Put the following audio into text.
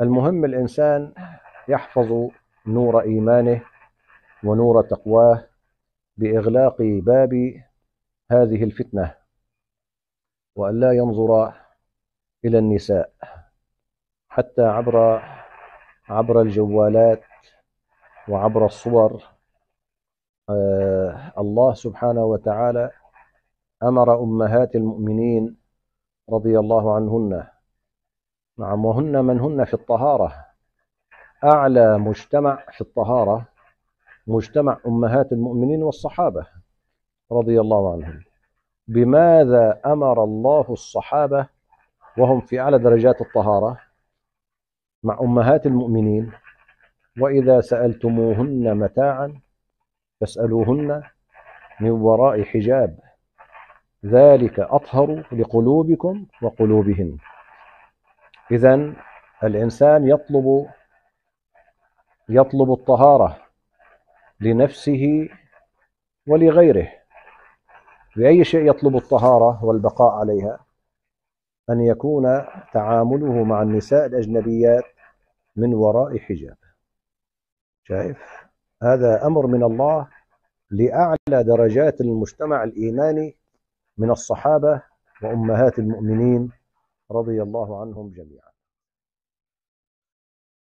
المهم الإنسان يحفظ نور إيمانه ونور تقواه بإغلاق باب هذه الفتنة وأن لا ينظر إلى النساء حتى عبر عبر الجوالات وعبر الصور. آه الله سبحانه وتعالى أمر أمهات المؤمنين رضي الله عنهن نعم وهن من هن في الطهارة. أعلى مجتمع في الطهارة مجتمع أمهات المؤمنين والصحابة رضي الله عنهم. بماذا أمر الله الصحابة وهم في أعلى درجات الطهارة مع أمهات المؤمنين؟ وإذا سألتموهن متاعا فاسألوهن من وراء حجاب. ذلك أطهر لقلوبكم وقلوبهن. إذا الإنسان يطلب يطلب الطهارة لنفسه ولغيره. بأي شيء يطلب الطهارة والبقاء عليها؟ أن يكون تعامله مع النساء الأجنبيات من وراء حجاب. شايف؟ هذا أمر من الله لأعلى درجات المجتمع الإيماني من الصحابة وأمهات المؤمنين رضي الله عنهم جميعا.